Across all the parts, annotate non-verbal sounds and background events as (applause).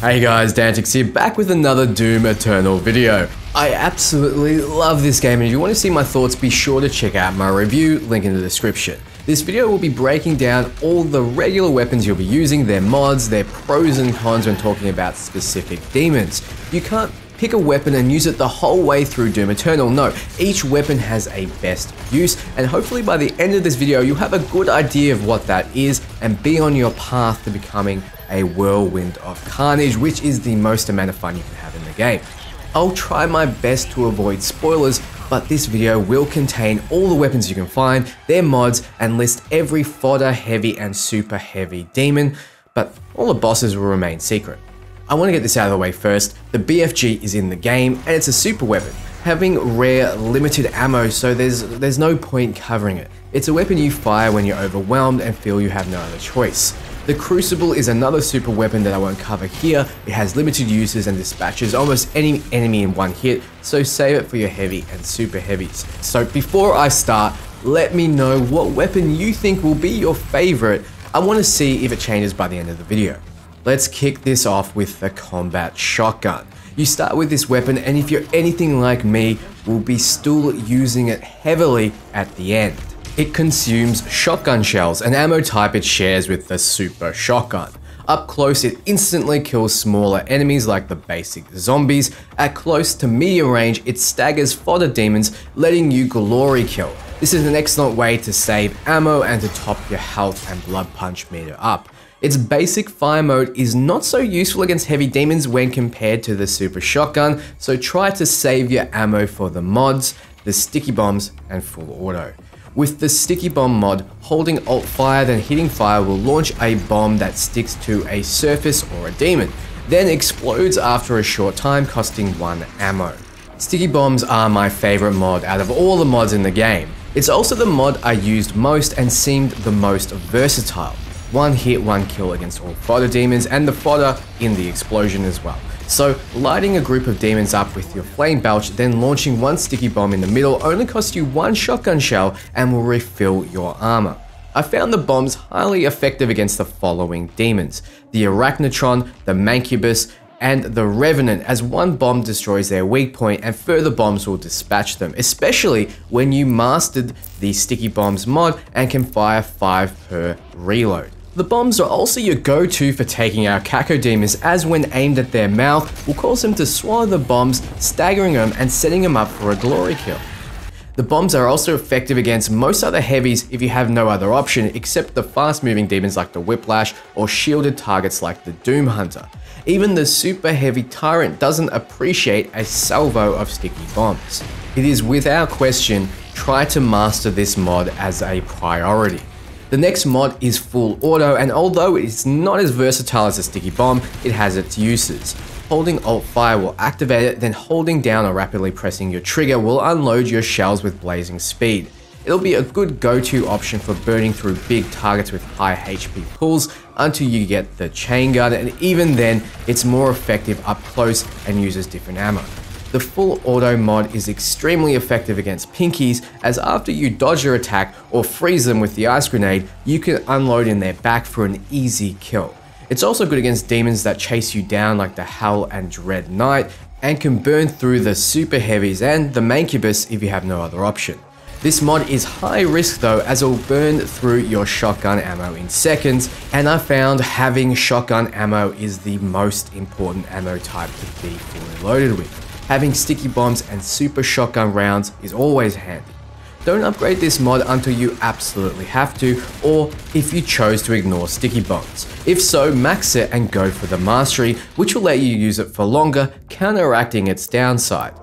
Hey guys, Dantics here, back with another Doom Eternal video. I absolutely love this game and if you want to see my thoughts, be sure to check out my review, link in the description. This video will be breaking down all the regular weapons you'll be using, their mods, their pros and cons when talking about specific demons. You can't pick a weapon and use it the whole way through Doom Eternal. No, each weapon has a best use, and hopefully by the end of this video, you'll have a good idea of what that is and be on your path to becoming a whirlwind of carnage, which is the most amount of fun you can have in the game. I'll try my best to avoid spoilers, but this video will contain all the weapons you can find, their mods, and list every fodder heavy and super heavy demon, but all the bosses will remain secret. I want to get this out of the way first, the BFG is in the game, and it's a super weapon, having rare limited ammo so there's, there's no point covering it. It's a weapon you fire when you're overwhelmed and feel you have no other choice. The Crucible is another super weapon that I won't cover here. It has limited uses and dispatches almost any enemy in one hit, so save it for your heavy and super heavies. So before I start, let me know what weapon you think will be your favorite. I want to see if it changes by the end of the video. Let's kick this off with the combat shotgun. You start with this weapon and if you're anything like me, we'll be still using it heavily at the end. It consumes shotgun shells, an ammo type it shares with the super shotgun. Up close, it instantly kills smaller enemies like the basic zombies. At close to medium range, it staggers fodder demons, letting you glory kill. This is an excellent way to save ammo and to top your health and blood punch meter up. Its basic fire mode is not so useful against heavy demons when compared to the super shotgun, so try to save your ammo for the mods, the sticky bombs, and full auto. With the sticky bomb mod, holding alt fire then hitting fire will launch a bomb that sticks to a surface or a demon, then explodes after a short time costing 1 ammo. Sticky bombs are my favorite mod out of all the mods in the game. It's also the mod I used most and seemed the most versatile. One hit, one kill against all fodder demons and the fodder in the explosion as well. So lighting a group of demons up with your flame belch, then launching one sticky bomb in the middle only costs you one shotgun shell and will refill your armor. I found the bombs highly effective against the following demons. The Arachnotron, the Mancubus, and the Revenant as one bomb destroys their weak point and further bombs will dispatch them, especially when you mastered the Sticky Bombs mod and can fire 5 per reload. The bombs are also your go-to for taking out Cacodemons as when aimed at their mouth will cause them to swallow the bombs, staggering them and setting them up for a glory kill. The bombs are also effective against most other heavies if you have no other option except the fast moving demons like the Whiplash or shielded targets like the Doom Hunter. Even the super heavy Tyrant doesn't appreciate a salvo of sticky bombs. It is without question, try to master this mod as a priority. The next mod is full auto and although it's not as versatile as a sticky bomb, it has its uses. Holding alt fire will activate it, then holding down or rapidly pressing your trigger will unload your shells with blazing speed. It'll be a good go-to option for burning through big targets with high HP pulls until you get the chain gun and even then it's more effective up close and uses different ammo. The full auto mod is extremely effective against pinkies as after you dodge your attack or freeze them with the ice grenade, you can unload in their back for an easy kill. It's also good against demons that chase you down like the Howl and Dread Knight and can burn through the super heavies and the Mancubus if you have no other option. This mod is high risk though as it will burn through your shotgun ammo in seconds and I found having shotgun ammo is the most important ammo type to be fully loaded with having sticky bombs and super shotgun rounds is always handy. Don't upgrade this mod until you absolutely have to, or if you chose to ignore sticky bombs. If so, max it and go for the mastery, which will let you use it for longer, counteracting its downside.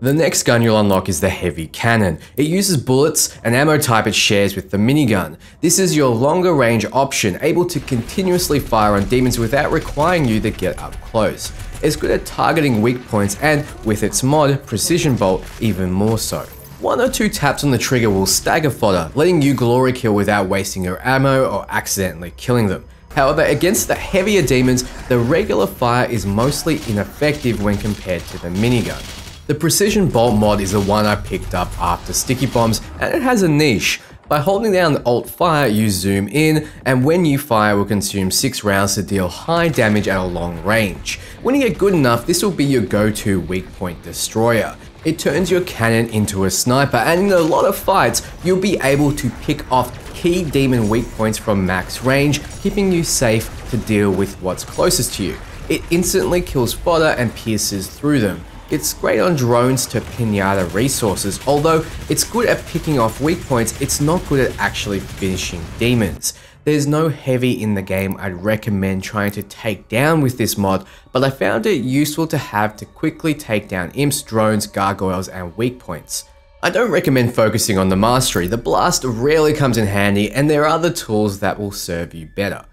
The next gun you'll unlock is the Heavy Cannon. It uses bullets, an ammo type it shares with the minigun. This is your longer range option, able to continuously fire on demons without requiring you to get up close. It's good at targeting weak points and, with its mod, Precision Bolt, even more so. One or two taps on the trigger will stagger fodder, letting you glory kill without wasting your ammo or accidentally killing them. However, against the heavier demons, the regular fire is mostly ineffective when compared to the minigun. The Precision Bolt mod is the one I picked up after Sticky Bombs and it has a niche. By holding down Alt Fire, you zoom in, and when you fire will consume 6 rounds to deal high damage at a long range. When you get good enough, this will be your go-to weak point destroyer. It turns your cannon into a sniper, and in a lot of fights, you'll be able to pick off key demon weak points from max range, keeping you safe to deal with what's closest to you. It instantly kills fodder and pierces through them. It's great on drones to pinata resources, although it's good at picking off weak points, it's not good at actually finishing demons. There's no heavy in the game I'd recommend trying to take down with this mod, but I found it useful to have to quickly take down imps, drones, gargoyles, and weak points. I don't recommend focusing on the mastery, the blast rarely comes in handy and there are other tools that will serve you better.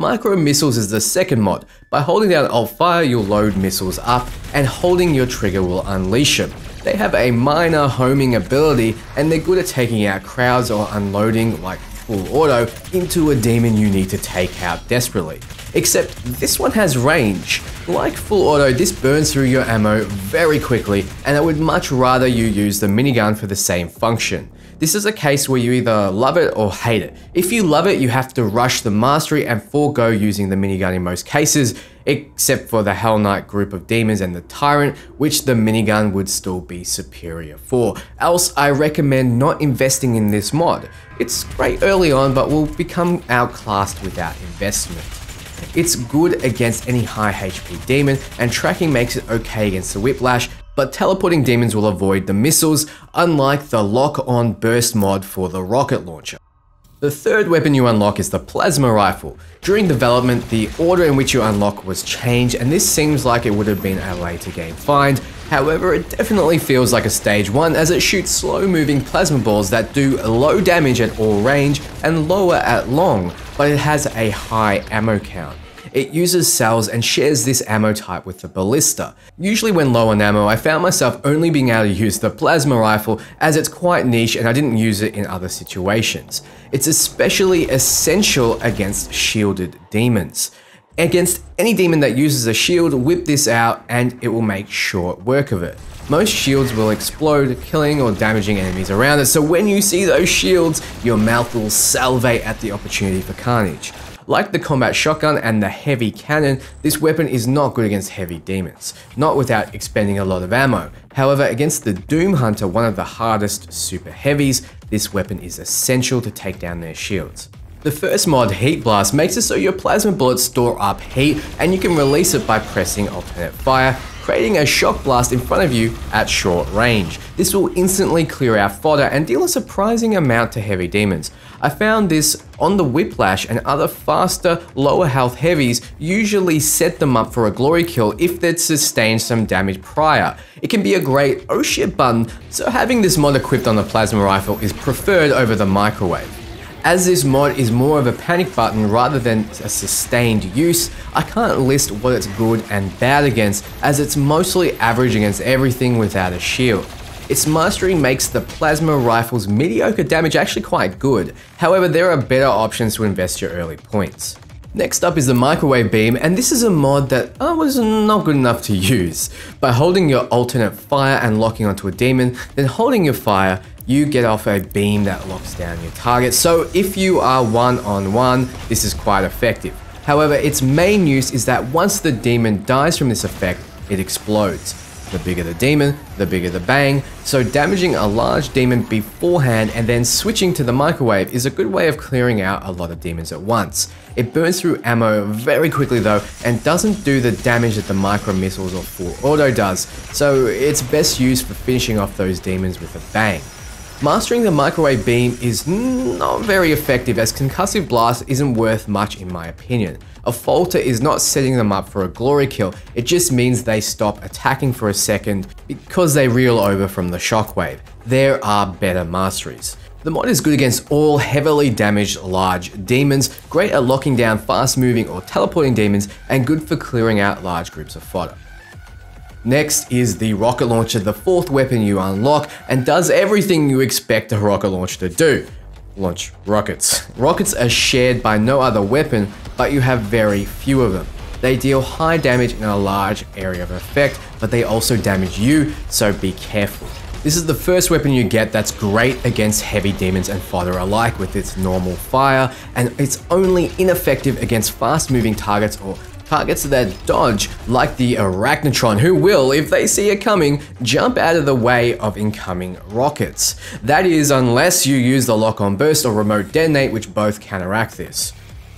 Micro Missiles is the second mod. By holding down Alt Fire, you'll load missiles up, and holding your trigger will unleash them. They have a minor homing ability, and they're good at taking out crowds or unloading, like full auto, into a demon you need to take out desperately. Except this one has range. Like full auto, this burns through your ammo very quickly, and I would much rather you use the minigun for the same function. This is a case where you either love it or hate it. If you love it, you have to rush the mastery and forego using the minigun in most cases, except for the Hell Knight group of demons and the Tyrant, which the minigun would still be superior for. Else, I recommend not investing in this mod. It's great early on, but will become outclassed without investment. It's good against any high HP demon, and tracking makes it okay against the Whiplash, but teleporting demons will avoid the missiles, unlike the lock-on burst mod for the rocket launcher. The third weapon you unlock is the plasma rifle. During development, the order in which you unlock was changed, and this seems like it would have been a later game find. However, it definitely feels like a stage 1 as it shoots slow moving plasma balls that do low damage at all range and lower at long, but it has a high ammo count. It uses cells and shares this ammo type with the ballista. Usually when low on ammo, I found myself only being able to use the plasma rifle as it's quite niche and I didn't use it in other situations. It's especially essential against shielded demons. Against any demon that uses a shield, whip this out and it will make short work of it. Most shields will explode, killing or damaging enemies around it, so when you see those shields, your mouth will salivate at the opportunity for carnage. Like the combat shotgun and the heavy cannon, this weapon is not good against heavy demons, not without expending a lot of ammo. However, against the Doom Hunter, one of the hardest super heavies, this weapon is essential to take down their shields. The first mod, Heat Blast, makes it so your plasma bullets store up heat and you can release it by pressing alternate fire, creating a shock blast in front of you at short range. This will instantly clear out fodder and deal a surprising amount to heavy demons. I found this on the Whiplash and other faster, lower health heavies usually set them up for a glory kill if they'd sustained some damage prior. It can be a great oh shit button, so having this mod equipped on the plasma rifle is preferred over the microwave. As this mod is more of a panic button rather than a sustained use, I can't list what it's good and bad against as it's mostly average against everything without a shield. Its mastery makes the plasma rifle's mediocre damage actually quite good, however there are better options to invest your early points. Next up is the microwave beam, and this is a mod that I was not good enough to (laughs) use. By holding your alternate fire and locking onto a demon, then holding your fire, you get off a beam that locks down your target. So if you are one on one, this is quite effective. However, its main use is that once the demon dies from this effect, it explodes. The bigger the demon, the bigger the bang, so damaging a large demon beforehand and then switching to the microwave is a good way of clearing out a lot of demons at once. It burns through ammo very quickly though and doesn't do the damage that the micro missiles or full auto does, so it's best used for finishing off those demons with a bang. Mastering the microwave beam is not very effective as concussive blast isn't worth much in my opinion. A falter is not setting them up for a glory kill, it just means they stop attacking for a second because they reel over from the shockwave. There are better masteries. The mod is good against all heavily damaged large demons, great at locking down fast moving or teleporting demons, and good for clearing out large groups of fodder. Next is the rocket launcher, the fourth weapon you unlock, and does everything you expect a rocket launcher to do. Launch rockets. Rockets are shared by no other weapon, but you have very few of them. They deal high damage in a large area of effect, but they also damage you, so be careful. This is the first weapon you get that's great against heavy demons and fodder alike with its normal fire, and it's only ineffective against fast moving targets or targets that dodge, like the Arachnotron, who will, if they see it coming, jump out of the way of incoming rockets. That is, unless you use the lock-on burst or remote detonate, which both counteract this.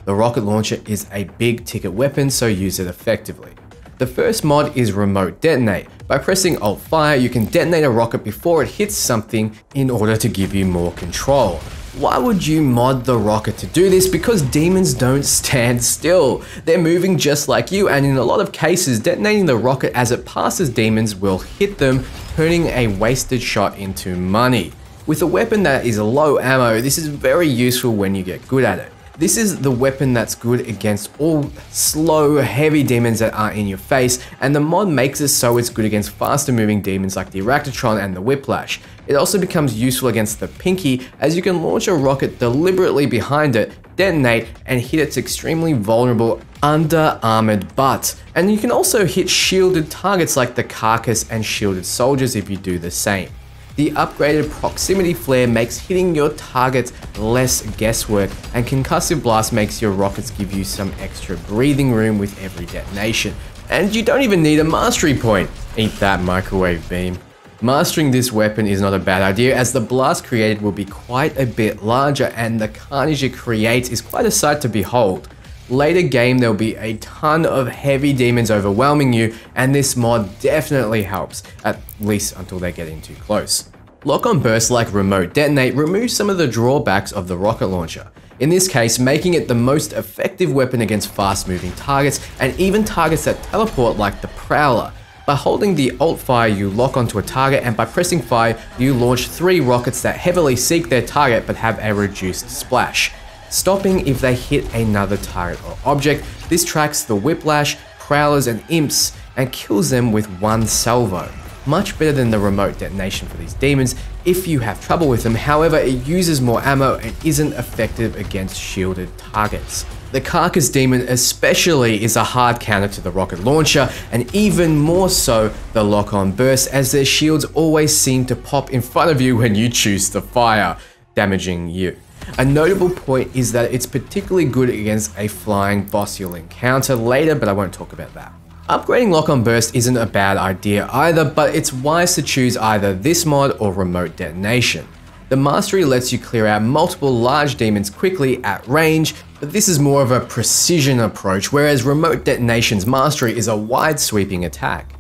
The rocket launcher is a big ticket weapon, so use it effectively. The first mod is Remote Detonate. By pressing Alt Fire, you can detonate a rocket before it hits something in order to give you more control. Why would you mod the rocket to do this? Because demons don't stand still. They're moving just like you, and in a lot of cases, detonating the rocket as it passes demons will hit them, turning a wasted shot into money. With a weapon that is low ammo, this is very useful when you get good at it. This is the weapon that's good against all slow, heavy demons that are in your face, and the mod makes it so it's good against faster moving demons like the Arachnotron and the Whiplash. It also becomes useful against the Pinky, as you can launch a rocket deliberately behind it, detonate, and hit its extremely vulnerable under armored butt. And you can also hit shielded targets like the Carcass and shielded soldiers if you do the same. The upgraded proximity flare makes hitting your targets less guesswork, and concussive blast makes your rockets give you some extra breathing room with every detonation. And you don't even need a mastery point. Eat that microwave beam. Mastering this weapon is not a bad idea as the blast created will be quite a bit larger and the carnage it creates is quite a sight to behold. Later game there'll be a ton of heavy demons overwhelming you and this mod definitely helps, at least until they get in too close. Lock-on burst like remote detonate removes some of the drawbacks of the rocket launcher. In this case, making it the most effective weapon against fast moving targets and even targets that teleport like the Prowler. By holding the alt fire you lock onto a target and by pressing fire you launch 3 rockets that heavily seek their target but have a reduced splash stopping if they hit another target or object. This tracks the whiplash, prowlers and imps and kills them with one salvo. Much better than the remote detonation for these demons if you have trouble with them, however it uses more ammo and isn't effective against shielded targets. The Carcass Demon especially is a hard counter to the rocket launcher and even more so the lock-on burst as their shields always seem to pop in front of you when you choose to fire, damaging you. A notable point is that it's particularly good against a flying boss you'll encounter later, but I won't talk about that. Upgrading Lock-on Burst isn't a bad idea either, but it's wise to choose either this mod or Remote Detonation. The Mastery lets you clear out multiple large demons quickly at range, but this is more of a precision approach, whereas Remote Detonation's Mastery is a wide sweeping attack.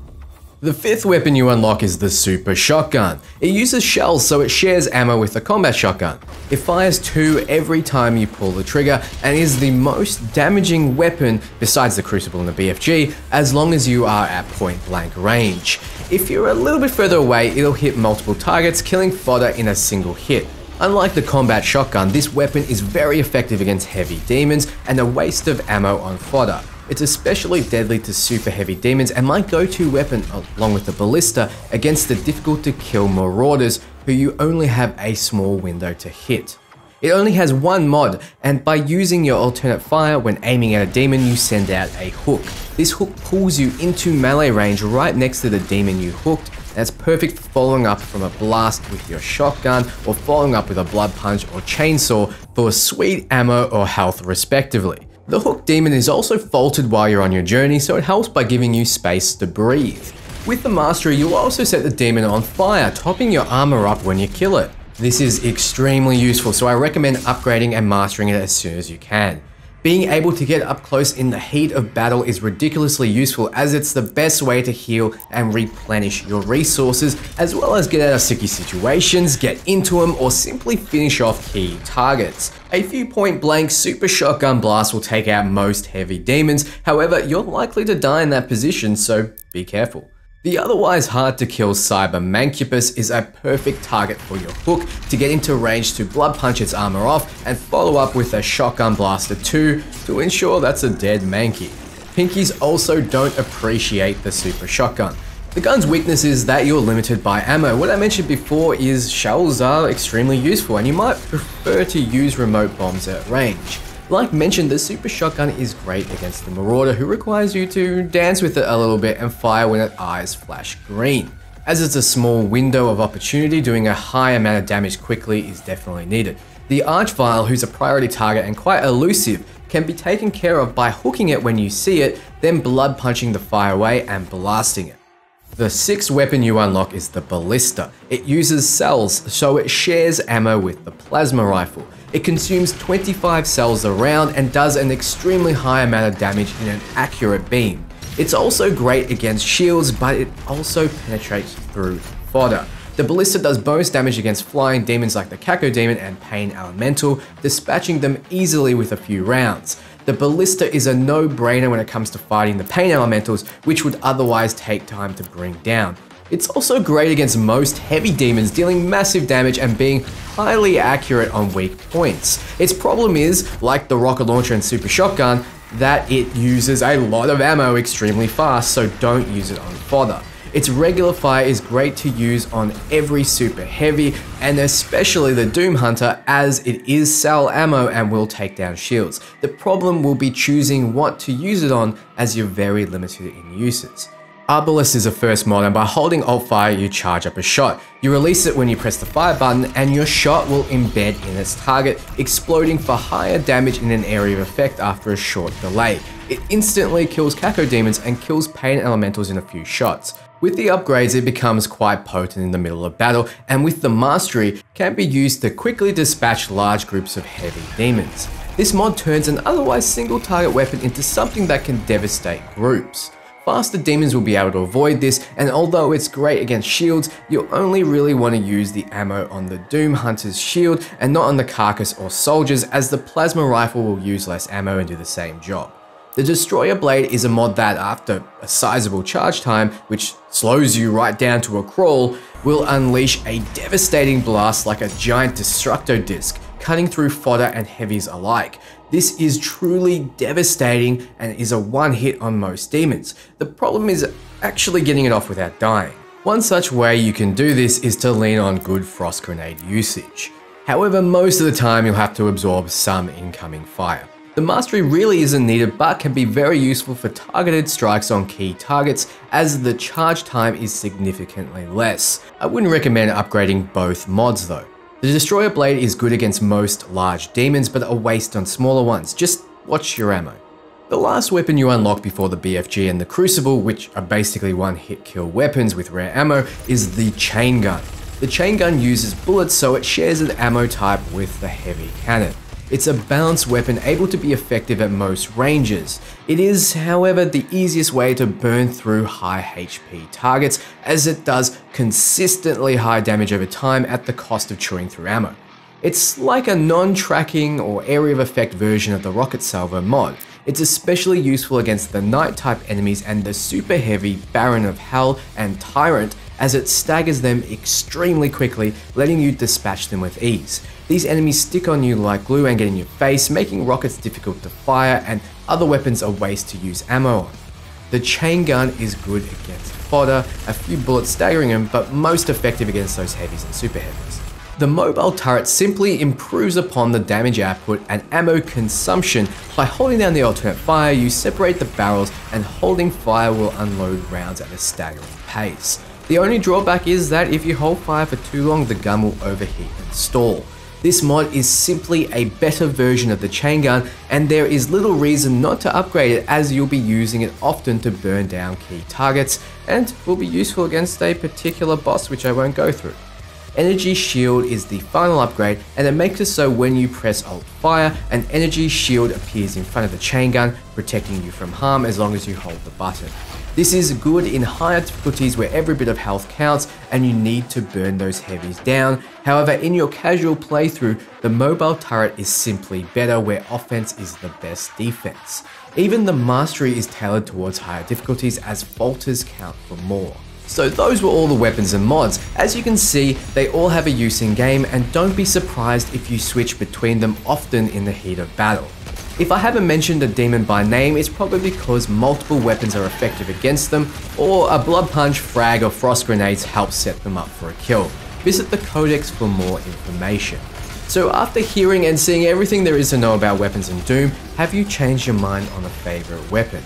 The fifth weapon you unlock is the Super Shotgun. It uses shells so it shares ammo with the combat shotgun. It fires two every time you pull the trigger and is the most damaging weapon besides the Crucible and the BFG as long as you are at point blank range. If you're a little bit further away, it'll hit multiple targets, killing fodder in a single hit. Unlike the combat shotgun, this weapon is very effective against heavy demons and a waste of ammo on fodder. It's especially deadly to super heavy demons and my go-to weapon along with the ballista against the difficult to kill marauders who you only have a small window to hit. It only has one mod, and by using your alternate fire when aiming at a demon, you send out a hook. This hook pulls you into melee range right next to the demon you hooked, it's perfect for following up from a blast with your shotgun, or following up with a blood punch or chainsaw for sweet ammo or health respectively. The Hook Demon is also faulted while you're on your journey, so it helps by giving you space to breathe. With the Mastery, you'll also set the demon on fire, topping your armor up when you kill it. This is extremely useful, so I recommend upgrading and mastering it as soon as you can. Being able to get up close in the heat of battle is ridiculously useful as it's the best way to heal and replenish your resources, as well as get out of sticky situations, get into them, or simply finish off key targets. A few point blank super shotgun blasts will take out most heavy demons, however, you're likely to die in that position, so be careful. The otherwise hard to kill Cyber Mancubus is a perfect target for your hook to get into range to blood punch its armor off and follow up with a shotgun blaster too to ensure that's a dead Mankey. Pinkies also don't appreciate the super shotgun. The gun's weakness is that you're limited by ammo. What I mentioned before is shells are extremely useful and you might prefer to use remote bombs at range. Like mentioned, the Super Shotgun is great against the Marauder who requires you to dance with it a little bit and fire when its eyes flash green. As it's a small window of opportunity, doing a high amount of damage quickly is definitely needed. The Archvile, who's a priority target and quite elusive, can be taken care of by hooking it when you see it, then blood punching the fire away and blasting it. The sixth weapon you unlock is the Ballista. It uses cells, so it shares ammo with the plasma rifle. It consumes 25 cells around and does an extremely high amount of damage in an accurate beam. It's also great against shields, but it also penetrates through fodder. The Ballista does bonus damage against flying demons like the Cacodemon and Pain Elemental, dispatching them easily with a few rounds. The Ballista is a no-brainer when it comes to fighting the Pain Elementals, which would otherwise take time to bring down. It's also great against most heavy demons, dealing massive damage and being highly accurate on weak points. Its problem is, like the rocket launcher and super shotgun, that it uses a lot of ammo extremely fast, so don't use it on fodder. Its regular fire is great to use on every super heavy and especially the Doom Hunter as it is cell ammo and will take down shields. The problem will be choosing what to use it on as you're very limited in uses. Arbalest is a first mod and by holding alt fire you charge up a shot. You release it when you press the fire button and your shot will embed in its target, exploding for higher damage in an area of effect after a short delay. It instantly kills Cacodemons and kills pain elementals in a few shots. With the upgrades, it becomes quite potent in the middle of battle, and with the mastery, can be used to quickly dispatch large groups of heavy demons. This mod turns an otherwise single target weapon into something that can devastate groups. Faster demons will be able to avoid this, and although it's great against shields, you'll only really want to use the ammo on the Doom Hunter's shield and not on the carcass or soldiers as the plasma rifle will use less ammo and do the same job. The Destroyer Blade is a mod that, after a sizable charge time, which slows you right down to a crawl, will unleash a devastating blast like a giant Destructo disc, cutting through fodder and heavies alike. This is truly devastating and is a one hit on most demons. The problem is actually getting it off without dying. One such way you can do this is to lean on good frost grenade usage. However, most of the time you'll have to absorb some incoming fire. The mastery really isn't needed but can be very useful for targeted strikes on key targets as the charge time is significantly less. I wouldn't recommend upgrading both mods though. The Destroyer Blade is good against most large demons but a waste on smaller ones, just watch your ammo. The last weapon you unlock before the BFG and the Crucible, which are basically one hit kill weapons with rare ammo, is the Chain Gun. The Chain Gun uses bullets so it shares an ammo type with the heavy cannon. It's a balanced weapon able to be effective at most ranges. It is, however, the easiest way to burn through high HP targets as it does consistently high damage over time at the cost of chewing through ammo. It's like a non-tracking or area of effect version of the Rocket Salvo mod. It's especially useful against the Knight type enemies and the super heavy Baron of Hell and Tyrant as it staggers them extremely quickly, letting you dispatch them with ease. These enemies stick on you like glue and get in your face, making rockets difficult to fire and other weapons a waste to use ammo on. The chain gun is good against fodder, a few bullets staggering them, but most effective against those heavies and super heavies. The mobile turret simply improves upon the damage output and ammo consumption. By holding down the alternate fire, you separate the barrels and holding fire will unload rounds at a staggering pace. The only drawback is that if you hold fire for too long, the gun will overheat and stall. This mod is simply a better version of the chain gun and there is little reason not to upgrade it as you'll be using it often to burn down key targets and will be useful against a particular boss which I won't go through. Energy Shield is the final upgrade and it makes it so when you press Alt Fire, an energy shield appears in front of the chain gun, protecting you from harm as long as you hold the button. This is good in higher difficulties where every bit of health counts and you need to burn those heavies down. However, in your casual playthrough, the mobile turret is simply better where offense is the best defense. Even the mastery is tailored towards higher difficulties as falters count for more. So those were all the weapons and mods. As you can see, they all have a use in game and don't be surprised if you switch between them often in the heat of battle. If I haven't mentioned a demon by name, it's probably because multiple weapons are effective against them, or a blood punch, frag, or frost grenades help set them up for a kill. Visit the codex for more information. So after hearing and seeing everything there is to know about weapons in Doom, have you changed your mind on a favorite weapon?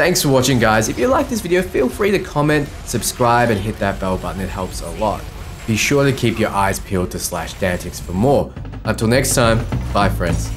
Thanks for watching guys. If you like this video, feel free to comment, subscribe, and hit that bell button. It helps a lot. Be sure to keep your eyes peeled to Slash Dantics for more. Until next time, bye friends.